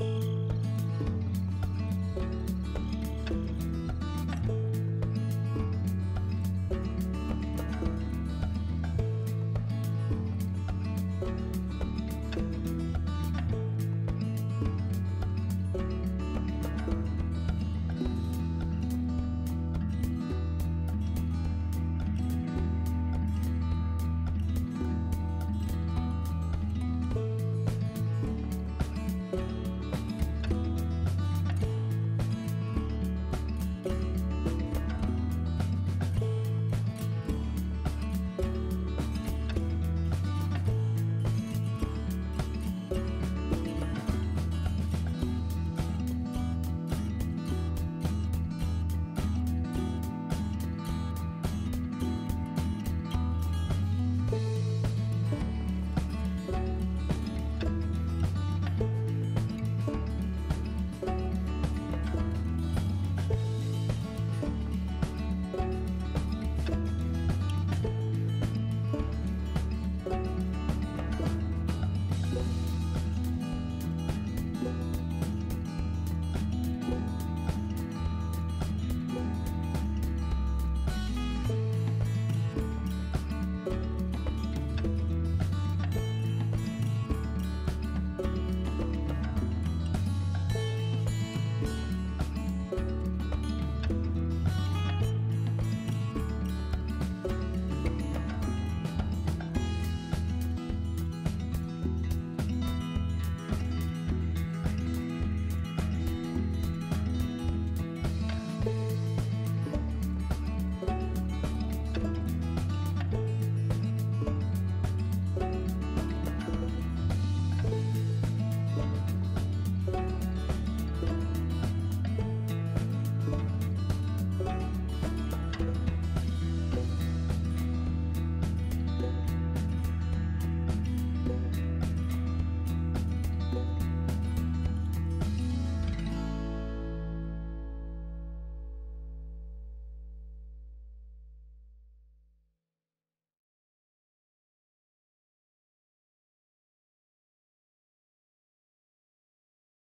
you